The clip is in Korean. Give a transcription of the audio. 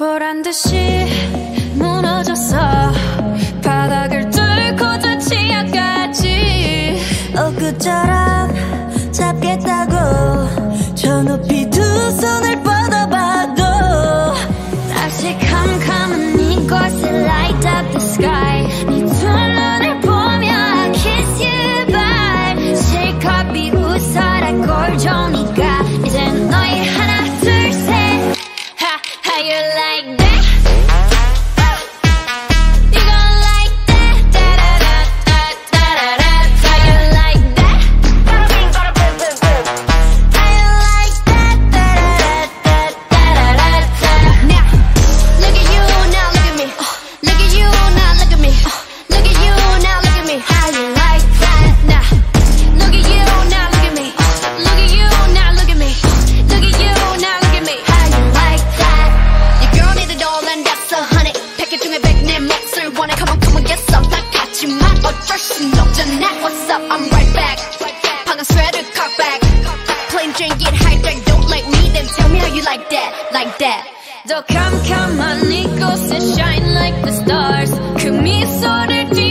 보란 듯이 무너졌어. 바닥을 뚫고 저 치아까지 엊그처럼 잡겠다고 저 높이 두 손을 뻗어봐도 다시 캄캄한 이곳에 light up the sky. 네두 눈을 보며 kiss you bye. 실컷 비웃어라 꼴 좋으니까 이젠 너희 하나 어쩔 순 없잖아 What's up, I'm right back 방금 sweater cock back Plain Jane get hijacked Don't like me, then tell me how you like that Like that 더 캄캄한 이곳에 shine like the stars 그 미소를 띄